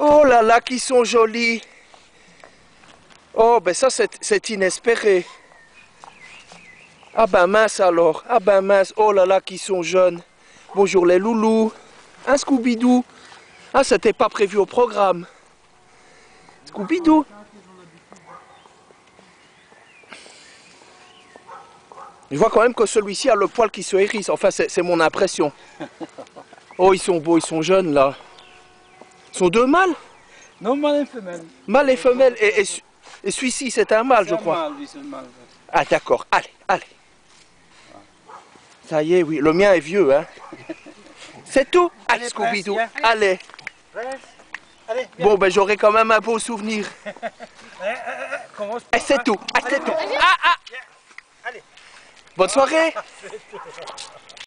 Oh là là, qui sont jolis. Oh, ben ça, c'est inespéré. Ah ben mince alors. Ah ben mince. Oh là là, qui sont jeunes. Bonjour les loulous. Un Scooby-Doo? Ah, c'était pas prévu au programme. Scooby-Doo? Je vois quand même que celui-ci a le poil qui se hérisse. Enfin, c'est mon impression. Oh, ils sont beaux, ils sont jeunes là. Sont deux mâles Non, mâle et femelle. Mâle et femelle. Et, et, celui-ci, c'est un mâle, je crois. Un mâle, oui, c'est un mâle. Ah, d'accord. Allez, allez. Ça y est, oui. Le mien est vieux, hein. C'est tout Allez, Scooby-Doo. Allez. Allez bon, ben j'aurai quand même un beau souvenir. Et c'est tout. Ah, c'est tout. Ah, ah. Bonne soirée